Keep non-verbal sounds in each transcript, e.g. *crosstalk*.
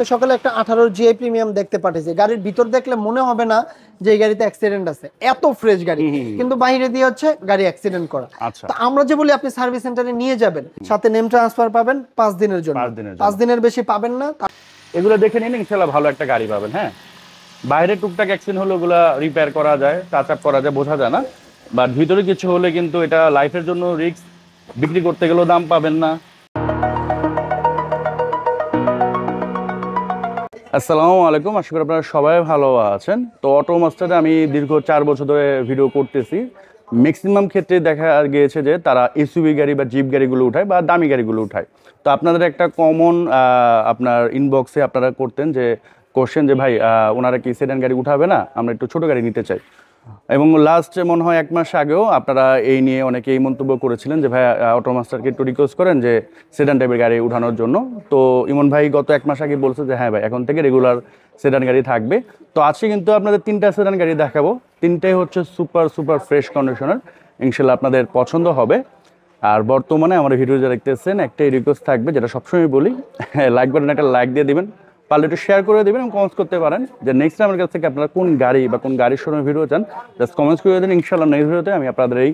আজকে সকালে একটা আঠারো জিআই প্রিমিয়াম দেখতে পাঠিয়েছি। গাড়ির ভিতর দেখলে মনে হবে না যে এই গাড়িতে অ্যাক্সিডেন্ট আছে। এত ফ্রেশ গাড়ি। কিন্তু বাইরে দিয়ে হচ্ছে গাড়ি অ্যাক্সিডেন্ট করা। আচ্ছা। তো আমরা যে বলি আপনি সার্ভিস সেন্টারে নিয়ে যাবেন সাথে নেম ট্রান্সফার পাবেন পাঁচ দিনের জন্য। পাঁচ দিনের জন্য। পাঁচ দিনের বেশি পাবেন না এগুলো দেখে নিন ইনশাল্লাহ ভালো একটা গাড়ি পাবেন হ্যাঁ। বাইরে টুকটাক অ্যাক্সিডেন্ট হলে ওগুলো রিপেয়ার করা যায় টাচ আপ করা যায় বোঝা যায় না। বাট ভিতরে কিছু হলে কিন্তু এটা লাইফের জন্য রিস্ক বিক্রি করতে গেলেও দাম পাবেন না। আসসালামু আলাইকুম, আশা করি আপনারা সবাই ভালো আছেন। তো অটো মাস্টারে আমি দীর্ঘ চার বছর ধরে ভিডিও করতেছি। ম্যাক্সিমাম ক্ষেত্রে দেখা গিয়েছে যে তারা এসইউভি গাড়ি বা জিপ গাড়িগুলো উঠায় বা দামি গাড়িগুলো উঠায়। তো আপনাদের একটা কমন আপনার ইনবক্সে আপনারা করতেন যে কোশ্চেন যে, ভাই ওনারা কি সেডান গাড়ি উঠাবে না? আমরা একটু ছোটো গাড়ি নিতে চাই। এবং লাস্ট মনে হয় এক মাস আগেও আপনারা এই নিয়ে অনেকে এই মন্তব্য করেছিলেন যে ভাই অটো মাস্টারকে একটু রিকোয়েস্ট করেন যে সেডান টাইপের গাড়ি উঠানোর জন্য। তো ইমন ভাই গত এক মাস আগে বলছে যে হ্যাঁ ভাই, এখন থেকে রেগুলার সেডান গাড়ি থাকবে। তো আজকে কিন্তু আপনাদের তিনটা সেডান গাড়ি দেখাবো। তিনটাই হচ্ছে সুপার সুপার ফ্রেশ কন্ডিশনার ইনশাল্লাহ আপনাদের পছন্দ হবে। আর বর্তমানে আমার ভিডিও যারা দেখতেছেন, একটাই রিকোয়েস্ট থাকবে, যেটা সবসময় বলি *laughs* লাইক বাটন একটা লাইক দিয়ে দিবেন। পারলে একটু শেয়ার করে দেবেন এবং কমেন্টস করতে পারেন যে নেক্সট আমার কাছ থেকে আপনারা কোন গাড়ি বা কোন গাড়ির শোরুমে ভিডিও চান জাস্ট কমেন্টস করে দিন ইনশাল্লাহ নেক্সট ভিডিওতে আমি আপনাদের এই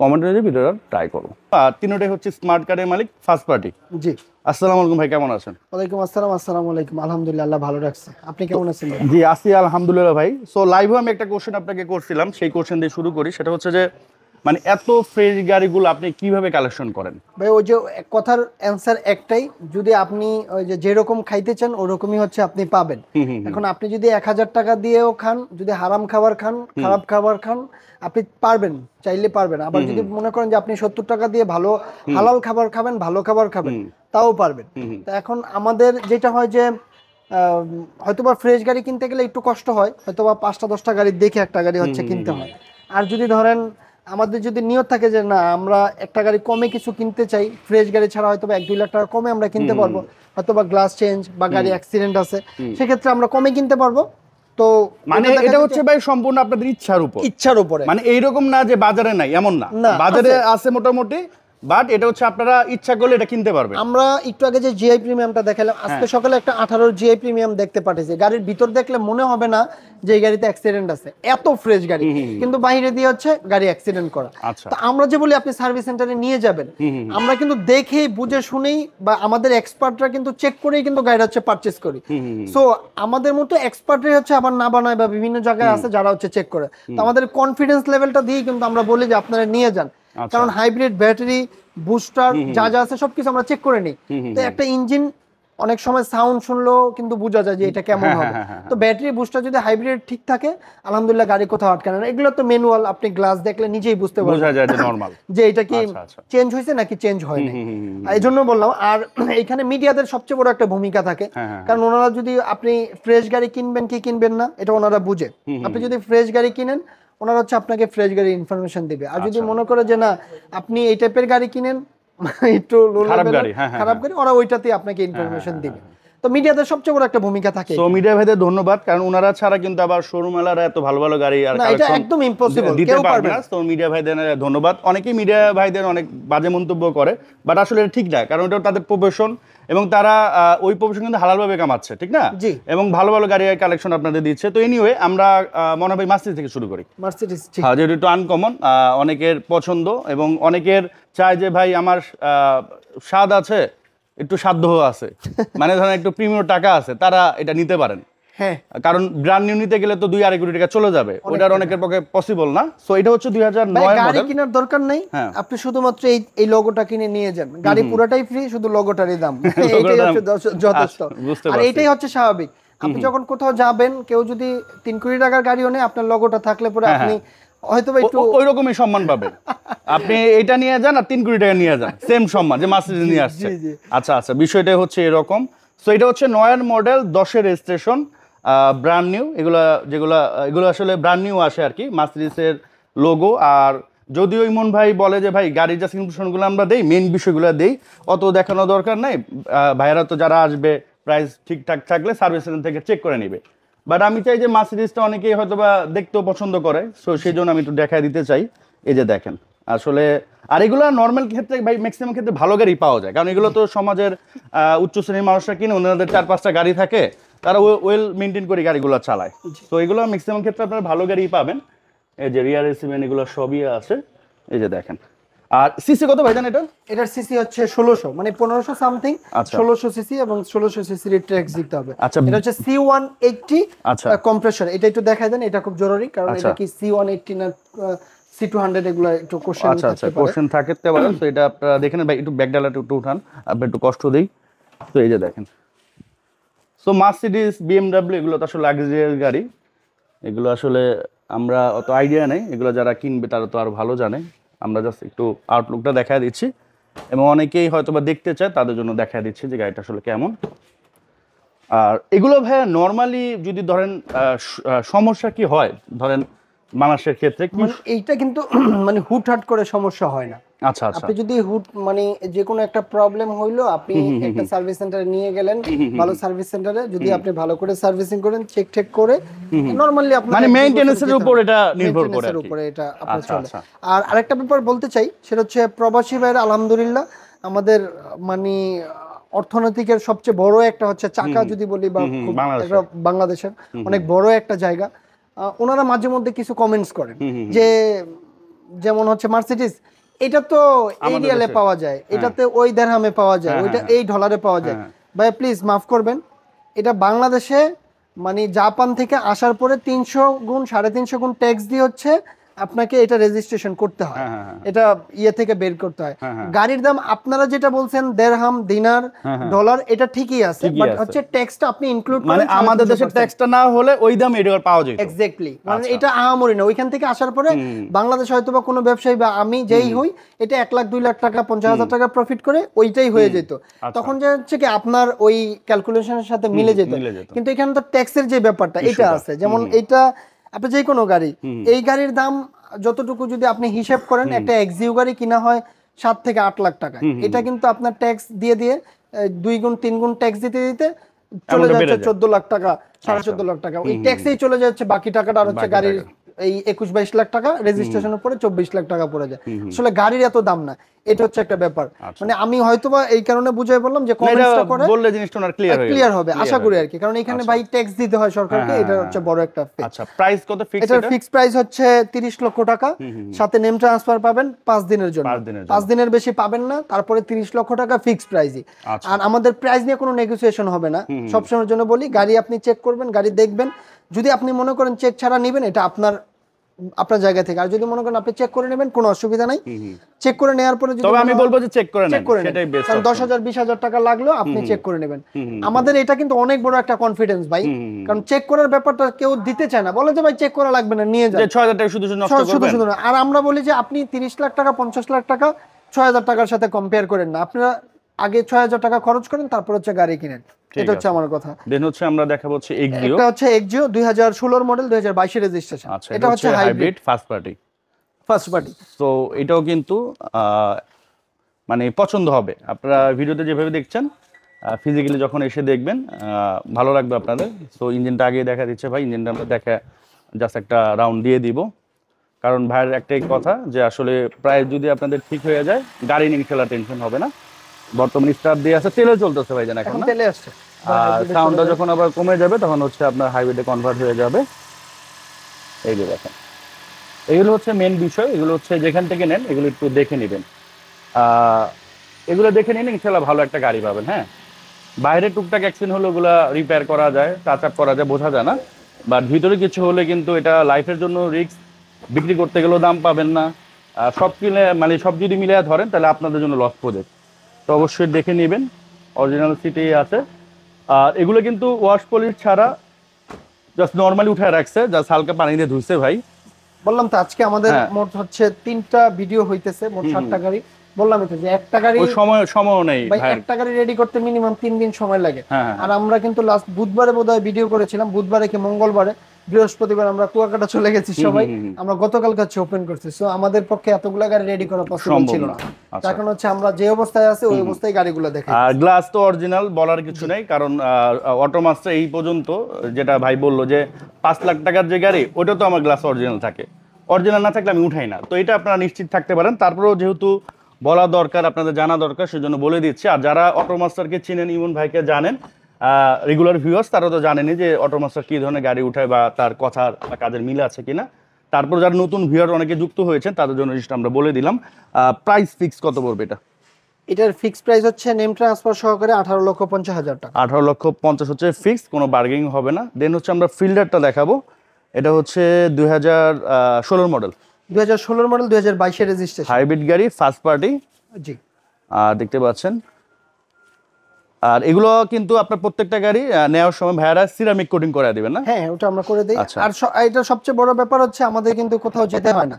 কমেন্ট অনুযায়ী ভিডিওটা ট্রাই করব। আর তিনটাই হচ্ছে স্মার্ট কার্ডের মালিক ফার্স্ট পার্টি জি। আসসালামু আলাইকুম ভাই কেমন আছেন? ওয়ালাইকুম আসসালাম আসসালামু আলাইকুম। আলহামদুলিল্লাহ আল্লাহ ভালো রাখছে। আপনি কেমন আছেন জি আসি আলহামদুলিল্লাহ ভাই। সো লাইভে আমি একটা কোশ্চেন আপনাকে করছিলাম সেই কোশ্চেন দিয়ে শুরু করি। সেটা হচ্ছে যে মানে এত ফ্রেশ গাড়িগুলো আপনি কীভাবে কালেকশন করেন? ভাই ওই যে কথার অ্যান্সার একটাই যদি আপনি ওই যে যেরকম খাইতে চান ওরকমই হচ্ছে আপনি পাবেন। এখন আপনি যদি এক হাজার টাকা দিয়েও খান যদি হারাম খাবার খান খারাপ খাবার খান আপনি পারবেন চাইলে পারবেন। আবার যদি মনে করেন যে আপনি সত্তর টাকা দিয়ে ভালো হালাল খাবার খাবেন ভালো খাবার খাবেন তাও পারবেন। তো এখন আমাদের যেটা হয় যে আহ, হয়তোবা ফ্রেশ গাড়ি কিনতে গেলে একটু কষ্ট হয় হয়তোবা পাঁচটা দশটা গাড়ি দেখে একটা গাড়ি হচ্ছে কিনতে হয়। আর যদি ধরেন আমাদের যদি নিয়ত থাকে যে না আমরা একটা গাড়ি কমে কিছু কিনতে চাই ফ্রেশ গাড়ি ছাড়া হয়তো এক দুই লাখ টাকা কমে আমরা কিনতে পারব। হয়তো বা গ্লাস চেঞ্জ বা গাড়ি অ্যাক্সিডেন্ট আছে সেক্ষেত্রে আমরা কমে কিনতে পারব। তো মানে এটা হচ্ছে ভাই সম্পূর্ণ আপনাদের ইচ্ছার উপর। ইচ্ছার উপরে। মানে এইরকম না যে বাজারে নাই এমন না। বাজারে। আছে মোটামুটি বাট এটা হচ্ছে আপনারা ইচ্ছা করলে এটা কিনতে পারবেন। আমরা একটু আগে যে জিআই প্রিমিয়ামটা দেখালাম আজকে হ্যাঁ। সকালে একটা আঠারো জিআই প্রিমিয়াম দেখতে পাঠিয়েছি। গাড়ির ভিতর দেখলে মনে হবে না যে এই গাড়িতে অ্যাক্সিডেন্ট আছে। এত ফ্রেশ গাড়ি। কিন্তু বাইরে দিয়ে হচ্ছে গাড়ি অ্যাক্সিডেন্ট করা। আচ্ছা। তো আমরা যে বলি আপনি সার্ভিস সেন্টারে নিয়ে যাবেন আমরা কিন্তু দেখেই বুঝে শুনেই বা আমাদের এক্সপার্টরা কিন্তু চেক করেই কিন্তু গাড়ি হচ্ছে পারচেস করি। সো আমাদের মতো এক্সপার্টই হচ্ছে আবার না বানায় বা বিভিন্ন জায়গায় আছে যারা হচ্ছে চেক করে। তো আমাদের কনফিডেন্স লেভেলটা দিয়ে কিন্তু আমরা বলি যে আপনারা নিয়ে যান। কারণ হাইব্রিড ব্যাটারি বুস্টার যা যা আছে সবকিছু আমরা চেক করে নিই। তো একটা ইঞ্জিন অনেক সময় সাউন্ড শুনলেও কিন্তু বোঝা যায় যে এটা কেমন হ্যাঁ, হবে। হ্যাঁ, হ্যাঁ, তো ব্যাটারি বুস্টার যদি হাইব্রিড ঠিক থাকে আলহামদুলিল্লাহ গাড়ি কোথাও আটকানে না। এগুলো তো ম্যানুয়াল আপনি গ্লাস দেখলে নিজেই বুঝতে পারবেন। বোঝা যায় যে নর্মাল *coughs* যে এটা কি আচ্ছা, আচ্ছা। চেঞ্জ হয়েছে নাকি চেঞ্জ হয়নি এই জন্য বললাম আর *coughs* এখানে মিডিয়াদের সবচেয়ে বড় একটা ভূমিকা থাকে। হ্যাঁ, হ্যাঁ, কারণ ওনারা যদি আপনি ফ্রেশ গাড়ি কিনবেন কি কিনবেন না এটা ওনারা বুঝে। আপনি যদি ফ্রেশ গাড়ি কিনেন ওনারা হচ্ছে আপনাকে ফ্রেশ গাড়ি ইনফরমেশন দিবে। আর যদি আচ্ছা। মনে করে যে না আপনি এই টাইপের গাড়ি কিনেন *laughs* একটু খারাপ হ্যাঁ, হ্যাঁ, খারাপ গাড়ি ওরা ওইটাতে আপনাকে ইনফরমেশন দিবে। তো মিডিয়াদের সবচেয়ে বড় একটা ভূমিকা থাকে তো মিডিয়া ভাইদের ধন্যবাদ কারণ ওনারা ছাড়া কিন্তু আবার শোরুম এলারা এত ভালো ভালো গাড়ি আর এটা একদম দিতে কেউ পারবে না। তো মিডিয়া ভাইদের ধন্যবাদ। অনেকেই মিডিয়া ভাইদের অনেক বাজে মন্তব্য করে বাট আসলে এটা ঠিক না কারণ এটা তাদের প্রফেশন এবং তারা ওই প্রফেশন কিন্তু হালালভাবে কামাচ্ছে ঠিক না? জি। এবং ভালো ভালো গাড়ি কালেকশন আপনাদের দিচ্ছে। তো এনিওয়ে আমরা মনে হয় মাস্তি থেকে শুরু করি। মার্সিডিজ ঠিক। হ্যাঁ যেহেতু একটু আনকমন অনেকের পছন্দ এবং অনেকের চায় যে ভাই আমার স্বাদ আছে একটু সাধ্য আছে। *laughs* মানে ধরেন একটু প্রিমিয়াম টাকা আছে তারা এটা নিতে পারেন। হ্যাঁ। কারণ ব্র্যান্ড নিউ নিতে গেলে তো দুই আড়াই কোটি টাকা চলে যাবে। ওটার অনেকের পক্ষে পসিবল না। সো এটা হচ্ছে দুই হাজার নয় গাড়ি কেনার দরকার নাই। হ্যাঁ। আপনি শুধুমাত্র এই এই লোগোটা কিনে নিয়ে যান। গাড়ি পুরোটাই ফ্রি শুধু লোগোটারই দাম। *laughs* এইটাই দাম। হচ্ছে যথেষ্ট। আচ্ছা, আর এটাই হচ্ছে স্বাভাবিক। আপনি যখন কোথাও যাবেন কেউ যদি তিন কোটি টাকার গাড়িও নেই আপনার লোগোটা থাকলে পরে হ্যাঁ, আপনি হয়তো একটু ওই রকমই সম্মান পাবে। *laughs* আপনি এটা নিয়ে যান আর তিন কোটি টাকা নিয়ে যান। সেম সম্মান যে মার্সিডিজ নিয়ে আসছে। আচ্ছা আচ্ছা বিষয়টা হচ্ছে এরকম। সো এটা হচ্ছে নয়ার মডেল দশের রেজিস্ট্রেশন ব্র্যান্ড নিউ এগুলো যেগুলো এগুলো আসলে ব্র্যান্ড নিউ আসে আর কি মার্সিডিসের লোগো আর যদিও ইমন ভাই বলে যে ভাই গাড়ির জাস্ট ইনফরমেশনগুলো আমরা দেই মেন বিষয়গুলো দেই অত দেখানো দরকার নাই। ভাইয়েরা তো যারা আসবে প্রাইস ঠিকঠাক থাকলে সার্ভিস সেন্টার থেকে চেক করে নিবে। বাট আমি চাই যে মার্সিডিসটা অনেকেই হয়তো বা দেখতেও পছন্দ করে। সো সেই জন্য আমি একটু দেখা দিতে চাই। এই যে দেখেন আসলে আর এগুলো নর্মাল ক্ষেত্রে ভাই ম্যাক্সিমাম ক্ষেত্রে ভালো গাড়ি পাওয়া যায়। কারণ এগুলো তো সমাজের উচ্চ শ্রেণির মানুষরা কিনে ওনাদের চার পাঁচটা গাড়ি থাকে তারা ওয়েল মেনটেন করে গাড়িগুলো চালায়। তো এগুলো ম্যাক্সিমাম ক্ষেত্রে আপনারা ভালো গাড়ি পাবেন। এই যে রিয়ার এসিমেন্ট এগুলো সবই আছে। এই যে দেখেন আর সিসি কত ভাইজান এটা? এটার সিসি হচ্ছে ষোলোশো মানে পনেরোশো সামথিং আচ্ছা। ষোলোশো সিসি এবং ষোলোশো সিসির ট্র্যাক্স দিতে হবে। আচ্ছা। এটা হচ্ছে সি ওয়ান এইটটি আচ্ছা। কম্প্রেসর এটা একটু দেখাই দেন এটা খুব জরুরি কারণ আচ্ছা। এটা কি সি ওয়ান এইটটি না সি টু হান্ড্রেড এগুলো একটু কোশ্চেন আচ্ছা আচ্ছা। কোশ্চেন থাকতে পারে। তো এটা আপনারা দেখে নেন ভাই একটু ব্যাক ডালাটা একটু উঠান আপনি একটু কষ্ট দিই। তো এই যে দেখেন। সো মার্সিডিস বিএমডাব্লিউ এগুলো তো আসলে লাক্সারিয়াস গাড়ি। এগুলো আসলে আমরা অত আইডিয়া নেই। এগুলো যারা কিনবে তারা তো আরও ভালো জানে। আমরা জাস্ট একটু আউটলুকটা দেখা দিচ্ছি। এবং অনেকেই হয়তো বা দেখতে চায়, তাদের জন্য দেখা দিচ্ছি যে গাড়িটা আসলে কেমন। আর এগুলো ভাইয়া নর্মালি যদি ধরেন সমস্যা কি হয়? ধরেন মানুষের ক্ষেত্রে মানে এইটা কিন্তু *clears throat* মানে হুটহাট করে সমস্যা হয় না। আচ্ছা আচ্ছা। আপনি যদি হুট মানে যে কোনো একটা প্রবলেম হইল আপনি একটা সার্ভিস সেন্টারে নিয়ে গেলেন ভালো সার্ভিস সেন্টারে যদি আপনি ভালো করে সার্ভিসিং করেন চেক টেক করে নরমালি আপনার মানে এর উপর এটা নির্ভর করে আর উপরে এটা আপনার আচ্ছা, চলে। আচ্ছা। আর আরেকটা ব্যাপার বলতে চাই সেটা হচ্ছে প্রবাসী ভাইয়ের আলহামদুলিল্লাহ আমাদের মানে অর্থনৈতিকের সবচেয়ে বড় একটা হচ্ছে চাকা যদি বলি বা বাংলাদেশের। অনেক বড় একটা জায়গা। ওনারা মাঝে মধ্যে কিছু কমেন্টস করেন যে যেমন হচ্ছে মার্সিডিস এটা তো এরিয়ালে রিয়ালে পাওয়া যায় এটাতে ওই দেড়হামে পাওয়া যায় হ্যাঁ, ওইটা হ্যাঁ, এই ডলারে পাওয়া যায়। হ্যাঁ। ভাই প্লিজ মাফ করবেন এটা বাংলাদেশে মানে জাপান থেকে আসার পরে তিনশো গুণ সাড়ে তিনশো গুণ ট্যাক্স দিয়ে হচ্ছে আপনাকে এটা রেজিস্ট্রেশন করতে হয়। হ্যাঁ, হ্যাঁ, হ্যাঁ। এটা ইয়ে থেকে বের করতে হয়। গাড়ির দাম আপনারা যেটা বলছেন দেড়হাম দিনার। ডলার এটা ঠিকই আছে বাট হচ্ছে ট্যাক্সটা আপনি ইনক্লুড মানে আমাদের দেশে ট্যাক্সটা না হলে ওই দাম এটার পাওয়া যায় এক্স্যাক্টলি মানে আচ্ছা। এটা আহামরি না। ওইখান থেকে আসার পরে বাংলাদেশ হয়তো বা কোনো ব্যবসায়ী বা আমি যেই হই এটা এক লাখ দুই লাখ টাকা পঞ্চাশ হাজার টাকা প্রফিট করে ওইটাই হয়ে যেত। আচ্ছা। তখন যে হচ্ছে কি আপনার ওই ক্যালকুলেশনের সাথে মিলে যেত। কিন্তু এখানে তো ট্যাক্সের যে ব্যাপারটা এটা আছে। যেমন এটা আপনি যে কোনো গাড়ি এই গাড়ির দাম যতটুকু যদি আপনি হিসেব করেন একটা এক্সিউ গাড়ি কিনা হয় সাত থেকে আট লাখ টাকা এটা কিন্তু আপনার ট্যাক্স দিয়ে দিয়ে দুই গুণ তিন গুণ ট্যাক্স দিতে দিতে চলে যাচ্ছে চোদ্দ লাখ টাকা সাড়ে চোদ্দ লাখ টাকা। ওই ট্যাক্সেই চলে যাচ্ছে বাকি টাকাটা আর হচ্ছে গাড়ির এই একুশ বাইশ লাখ টাকা রেজিস্ট্রেশন উপরে চব্বিশ লাখ টাকা পড়ে যায়। আসলে গাড়ির এত দাম না। এটা হচ্ছে একটা ব্যাপার। মানে আমি হয়তোবা এই কারণে বুঝাই বললাম যে আচ্ছা। কমেন্টসটা করে বললে জিনিসটা ওনার ক্লিয়ার হয়ে ক্লিয়ার হবে আশা করি আর কি কারণ এখানে ভাই ট্যাক্স দিতে হয় সরকারকে হ্যাঁ, এটা হ্যাঁ, হচ্ছে বড় একটা। আচ্ছা প্রাইস কত ফিক্স এটা? প্রাইস হচ্ছে তিরিশ লক্ষ টাকা। সাথে নেম ট্রান্সফার পাবেন পাঁচ দিনের জন্য। পাঁচ দিনের বেশি পাবেন না তারপরে তিরিশ লক্ষ টাকা ফিক্স প্রাইসই আচ্ছা। আর আমাদের প্রাইস নিয়ে কোনো নেগোসিয়েশন হবে না। সবসময়ের জন্য বলি গাড়ি আপনি চেক করবেন গাড়ি দেখবেন। যদি আপনি মনে করেন চেক ছাড়া নেবেন এটা আপনার আপনার জায়গা থেকে। আর যদি মনে করেন আপনি চেক করে নেবেন কোনো অসুবিধা নাই। চেক করে নেওয়ার পরে যদি তবে আমি বলব যে চেক করে চেক নেন করে সেটাই বেস্ট কারণ দশ হাজার বিশ হাজার টাকা লাগলেও আপনি চেক করে নেবেন। আমাদের এটা কিন্তু অনেক বড় একটা কনফিডেন্স ভাই। কারণ চেক করার ব্যাপারটা কেউ দিতে চায় না। বলে যে ভাই চেক করা লাগবে না নিয়ে যান। যে 6000 টাকা শুধু শুধু নষ্ট শুধু করবেন। শুধু না আর আমরা বলি যে আপনি তিরিশ লাখ টাকা পঞ্চাশ লাখ টাকা ছয় হাজার টাকার সাথে কম্পেয়ার করেন না। আপনারা আগে ছয় হাজার টাকা খরচ করেন তারপর হচ্ছে গাড়ি কিনেন। এটা হচ্ছে আমার কথা। দেন হচ্ছে আমরা দেখাবো হচ্ছে এক্সিও এটা হচ্ছে এক্সিও দুই হাজার ষোলোর মডেল দুই হাজার বাইশের রেজিস্ট্রেশন আচ্ছা এটা হচ্ছে hybrid first party first party তো এটাও কিন্তু মানে পছন্দ হবে। আপনারা ভিডিওতে যেভাবে দেখছেন ফিজিক্যালি যখন এসে দেখবেন ভালো লাগবে আপনাদের। সো ইঞ্জিনটা আগে দেখা দিচ্ছে ভাই ইঞ্জিনটা আমরা দেখা জাস্ট একটা রাউন্ড দিয়ে দিব। কারণ ভাইয়ের একটাই কথা যে আসলে প্রায় যদি আপনাদের ঠিক হয়ে যায় গাড়ি নিয়ে খেলা টেনশন হবে না। বর্তমানে স্টার্ট দিয়ে আছে তেলে চলতেছে ভাই জান এখন তেলে আসছে। আর সাউন্ডটা যখন আবার কমে যাবে তখন হচ্ছে আপনার হাইওয়েতে কনভার্ট হয়ে যাবে। এই যে দেখেন। এগুলো হচ্ছে মেন বিষয় এগুলো হচ্ছে যেখান থেকে নেন এগুলো একটু দেখে নেবেন। এগুলো দেখে নিন ইনশাল্লাহ ভালো একটা গাড়ি পাবেন হ্যাঁ? বাইরে টুকটাক অ্যাক্সিডেন্ট হলে ওগুলো রিপেয়ার করা যায় টাচ আপ করা যায় বোঝা যায় না। বাট ভিতরে কিছু হলে কিন্তু এটা লাইফের জন্য রিস্ক বিক্রি করতে গেলেও দাম পাবেন না। সব কিনে মানে সব যদি মিলে ধরেন তাহলে আপনাদের জন্য লস প্রজেক্ট তো অবশ্যই দেখে নেবেন। অরিজিনাল সিটি আছে। আর এগুলো কিন্তু ওয়াশ পলিশ ছাড়া জাস্ট নর্মালি উঠে রাখছে জাস্ট হালকা পানি দিয়ে ধুইছে ভাই। বললাম তো আজকে আমাদের হ্যাঁ। মোট হচ্ছে তিনটা ভিডিও হইতেছে মোট সাতটা গাড়ি। বললাম তো যে একটা গাড়ি ওই সময় সময়ও নেই ভাই ভাই। একটা গাড়ি রেডি করতে মিনিমাম তিন দিন সময় লাগে। হ্যাঁ, হ্যাঁ। আর আমরা কিন্তু লাস্ট বুধবারে বোধহয় ভিডিও করেছিলাম বুধবারে কি মঙ্গলবারে। বৃহস্পতিবার আমরা কুয়াকাটা চলে গেছি সবাই। আমরা গতকাল কাছে ওপেন করছি। সো আমাদের পক্ষে এতগুলা গাড়ি রেডি করা পসিবল ছিল না। আচ্ছা। তার কারণ হচ্ছে আমরা যে অবস্থায় আছে ওই অবস্থায় গাড়িগুলো দেখে আর গ্লাস তো অরিজিনাল বলার কিছু নেই কারণ অটোমাস্টার এই পর্যন্ত যেটা ভাই বলল যে পাঁচ লাখ টাকার যে গাড়ি ওটা তো আমার গ্লাস অরিজিনাল থাকে। অরিজিনাল না থাকলে আমি উঠাই না। তো এটা আপনারা নিশ্চিত থাকতে পারেন। তারপরেও যেহেতু বলা দরকার আপনাদের জানা দরকার সেজন্য বলে দিচ্ছি। আর যারা অটোমাস্টারকে চিনেন ইমন ভাইকে জানেন রেগুলার ভিউয়ার্স তারা তো জানেনি যে অটোমাস্টার কী ধরনের গাড়ি উঠায় বা তার কথার বা কাজের মিল আছে কিনা। তারপর যারা নতুন ভিউয়ার অনেকে যুক্ত হয়েছেন তাদের জন্য জিনিসটা আমরা বলে দিলাম। প্রাইস ফিক্স কত পড়বে এটা? এটার ফিক্সড প্রাইস হচ্ছে নেম ট্রান্সফার সহকারে আঠারো লক্ষ পঞ্চাশ হাজার টাকা। আঠারো লক্ষ পঞ্চাশ হচ্ছে ফিক্স কোনো বার্গেনিং হবে না। দেন হচ্ছে আমরা ফিল্ডারটা দেখাবো। এটা হচ্ছে দুই হাজার ষোলোর মডেল দুই হাজার ষোলোর মডেল দুই হাজার বাইশের রেজিস্ট্রেশন হাইব্রিড গাড়ি ফার্স্ট পার্টি জি। আর দেখতে পাচ্ছেন। আর এগুলো কিন্তু আপনার প্রত্যেকটা গাড়ি নেওয়ার সময় ভাইয়ারা সিরামিক কোটিং করে দিবেন না? হ্যাঁ ওটা আমরা করে দিই। আচ্ছা। আর এটা সবচেয়ে বড় ব্যাপার হচ্ছে আমাদের কিন্তু কোথাও যেতে হয় না।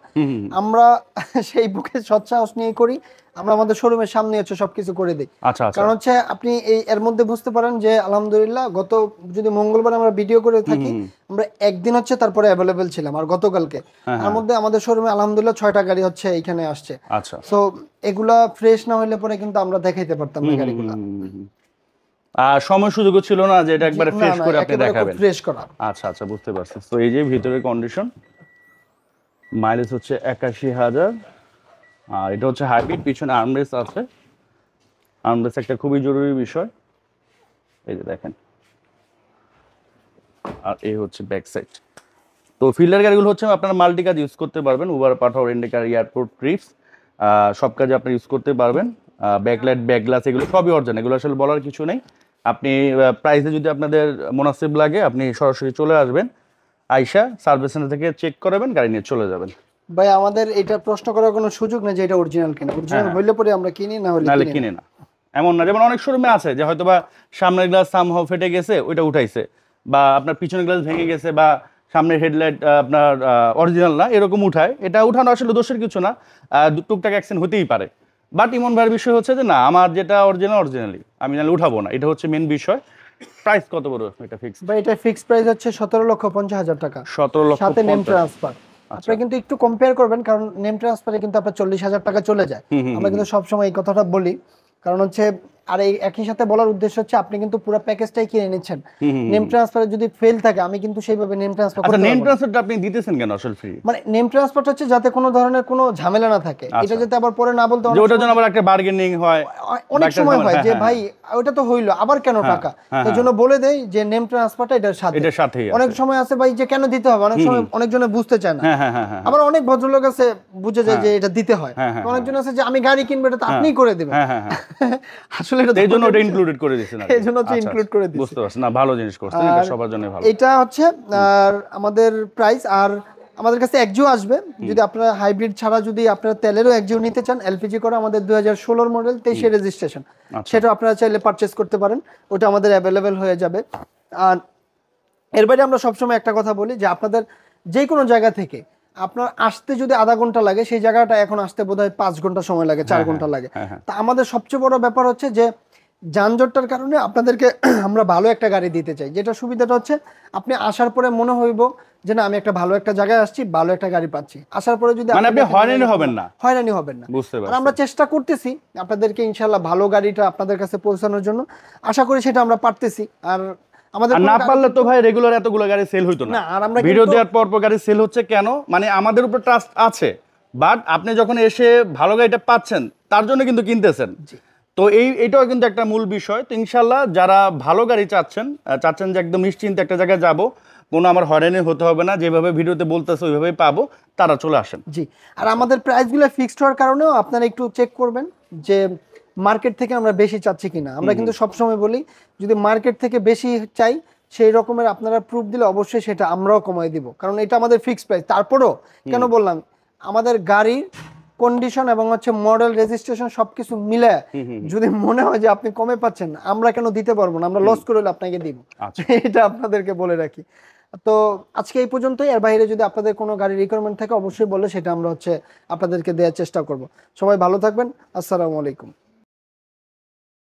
আমরা *laughs* সেই বুকে সৎসাহস নিয়ে করি আমরা আমাদের শোরুমের সামনে হচ্ছে সবকিছু করে দিই। আচ্ছা আচ্ছা। কারণ হচ্ছে আপনি এই এর মধ্যে বুঝতে পারেন যে আলহামদুলিল্লাহ গত যদি মঙ্গলবার আমরা ভিডিও করে থাকি আমরা একদিন হচ্ছে তারপরে অ্যাভেলেবেল ছিলাম আর গতকালকে। হ্যাঁ, তার মধ্যে আমাদের শোরুমে আলহামদুলিল্লাহ ছয়টা গাড়ি হচ্ছে এখানে আসছে। আচ্ছা। সো এগুলা ফ্রেশ না হলে পরে কিন্তু আমরা দেখাইতে পারতাম না গাড়িগুলা। সময় সুযোগও ছিল না যে এটা একবারে ফ্রেশ করে আপনি দেখাবেন। ফ্রেশ করা। আচ্ছা আচ্ছা বুঝতে পারছি। তো এই যে ভিতরের কন্ডিশন মাইলেজ হচ্ছে একাশি হাজার আর এটা হচ্ছে হাইব্রিড পিছনে আর্মরেস আছে। আর্মরেস একটা খুবই জরুরি বিষয়। এই যে দেখেন। আর এই হচ্ছে ব্যাক সাইড তো ফিল্ডার গাড়িগুলো হচ্ছে আপনারা মাল্টি কাজ ইউজ করতে পারবেন Uber Pathao rent a car airport trips সব কাজে আপনি ইউজ করতে পারবেন। ব্যাকলাইট ব্যাক গ্লাস এগুলো সবই অর্জন এগুলো আসলে বলার কিছু নেই। আপনি প্রাইসে যদি আপনাদের মুনাসিব লাগে আপনি সরাসরি চলে আসবেন আইসা সার্ভিস সেন্টার থেকে চেক করাবেন গাড়ি নিয়ে চলে যাবেন। ভাই আমাদের এটা প্রশ্ন করার কোনো সুযোগ নেই যে এটা অরিজিনাল কিনা। অরিজিনাল হইলে পরে আমরা কিনি না হলে কিনি না। এমন না যেমন অনেক শোরুমে আছে যে হয়তো বা সামনের গ্লাস সামহাও ফেটে গেছে ওইটা উঠাইছে। বা আপনার পিছনের গ্লাস ভেঙে গেছে বা সামনের হেডলাইট আপনার অরিজিনাল না এরকম উঠায়। এটা উঠানো আসলে দোষের কিছু না। টুকটাক অ্যাক্সিডেন্ট হতেই পারে। বাট ইমন ভাইয়ের বিষয় হচ্ছে যে না আমার যেটা অরিজিনাল অরিজিনালি আমি নাহলে উঠাবো না। এটা হচ্ছে মেন বিষয়। প্রাইস কত বড় এটা ফিক্স ভাই এটা ফিক্স প্রাইস হচ্ছে সতেরো লক্ষ পঞ্চাশ হাজার টাকা। সতেরো লক্ষ সাথে নেম ট্রান্সফার আপনারা কিন্তু একটু কম্পেয়ার করবেন কারণ নেম ট্রান্সফারে কিন্তু আপনার চল্লিশ হাজার টাকা চলে যায়। আমরা কিন্তু সবসময় এই কথাটা বলি। কারণ হচ্ছে আর এই একই সাথে বলার উদ্দেশ্য হচ্ছে আপনি কিন্তু পুরো প্যাকেজটাই কিনে নিচ্ছেন। নেম ট্রান্সফারে যদি ফেল থাকে আমি কিন্তু সেইভাবে নেম ট্রান্সফার আচ্ছা করতে নেম ট্রান্সফারটা আপনি দিতেছেন কেন আসলে ফ্রি মানে নেম ট্রান্সফার হচ্ছে যাতে কোনো ধরনের কোনো ঝামেলা না থাকে। এটা যাতে আবার পরে না বলতে যে ওটার জন্য আবার একটা বার্গেনিং হয় অনেক সময় হয় হ্যাঁ, যে হ্যাঁ, ভাই ওটা তো হইল আবার কেন টাকা এই জন্য বলে দেই যে নেম ট্রান্সফারটা এটার সাথে। এটার আছে। অনেক সময় আছে ভাই যে কেন দিতে হবে? অনেক সময় অনেকজনে বুঝতে চায় না। হ্যাঁ হ্যাঁ হ্যাঁ হ্যাঁ। আবার অনেক ভদ্রলোক আছে বুঝে যায় যে এটা দিতে হয়। হ্যাঁ, হ্যাঁ, অনেকজন আছে যে আমি গাড়ি কিনবো এটা তো আপনিই করে দিবেন। হ্যাঁ হ্যাঁ হ্যাঁ। *laughs* আসলে এটা এই জন্য ওটা ইনক্লুডেড করে দিয়েছেন এই জন্য হচ্ছে আচ্ছা, করে দিয়েছি। বুঝতে পারছি। না ভালো জিনিস করছেন এটা সবার জন্য ভালো। এটা হচ্ছে আর আমাদের প্রাইস আর আমাদের কাছে একজিও আসবে। যদি আপনারা হাইব্রিড ছাড়া যদি আপনারা তেলেরও একজিও নিতে চান এলপিজি করে আমাদের দুই হাজার ষোলোর মডেল তেইশে রেজিস্ট্রেশন আচ্ছা। সেটা আপনারা চাইলে পারচেস করতে পারেন। ওটা আমাদের অ্যাভেলেবেল হয়ে যাবে। আর এর বাইরে আমরা সবসময় একটা কথা বলি যে আপনাদের যে কোনো জায়গা থেকে আপনার আসতে যদি আধা ঘণ্টা লাগে সেই জায়গাটা এখন আসতে বোধহয় পাঁচ ঘণ্টা সময় লাগে চার ঘণ্টা লাগে। হ্যাঁ, তা আমাদের সবচেয়ে বড় ব্যাপার হচ্ছে যে যানজটটার কারণে আপনাদেরকে *clears throat* আমরা ভালো একটা গাড়ি দিতে চাই। যেটা সুবিধাটা হচ্ছে আপনি আসার পরে মনে হইব যে না আমি একটা ভালো একটা জায়গায় আসছি ভালো একটা গাড়ি পাচ্ছি। আসার পরে যদি মানে আপনি হয়রানি হবেন না? হয়রানি হবেন না। বুঝতে আর পারছি। আমরা চেষ্টা করতেছি আপনাদেরকে ইনশাল্লাহ ভালো গাড়িটা আপনাদের কাছে পৌঁছানোর জন্য। আশা করি সেটা আমরা পারতেছি। আর আমাদের না পারলে তো ভাই রেগুলার এতগুলো গাড়ি সেল হইতো না। না, আর আমরা ভিডিও দেওয়ার পর পর গাড়ি সেল হচ্ছে কেন? মানে আমাদের উপর ট্রাস্ট আছে বাট আপনি যখন এসে ভালো গাড়িটা পাচ্ছেন তার জন্য কিন্তু কিনতেছেন। তো এই এটাও কিন্তু একটা মূল বিষয়। তো ইনশাল্লাহ যারা ভালো গাড়ি চাচ্ছেন চাচ্ছেন যে একদম নিশ্চিন্তে একটা জায়গায় যাব কোনো আমার হয়রানি হতে হবে না যেভাবে ভিডিওতে বলতেছে ওইভাবেই পাবো তারা চলে আসেন। জি। আর আমাদের প্রাইসগুলো ফিক্সড হওয়ার কারণেও আপনারা একটু চেক করবেন যে মার্কেট থেকে আমরা বেশি চাচ্ছি কিনা। আমরা কিন্তু সবসময় বলি যদি মার্কেট থেকে বেশি চাই সেই রকমের আপনারা প্রুফ দিলে অবশ্যই সেটা আমরাও কমাই দিব। কারণ এটা আমাদের ফিক্সড প্রাইস তারপরও কেন বললাম? আমাদের গাড়ির কন্ডিশন এবং হচ্ছে মডেল রেজিস্ট্রেশন সবকিছু মিলে যদি মনে হয় যে আপনি কমে পাচ্ছেন আমরা কেন দিতে পারব না? আমরা লস করে আপনাকে দিব। আচ্ছা। *laughs* এটা আপনাদেরকে বলে রাখি। তো আজকে এই পর্যন্তই। এর বাইরে যদি আপনাদের কোনো গাড়ির রিকোয়ারমেন্ট থাকে অবশ্যই বলে সেটা আমরা হচ্ছে আপনাদেরকে দেওয়ার চেষ্টা করব। সবাই ভালো থাকবেন। আসসালামু আলাইকুম।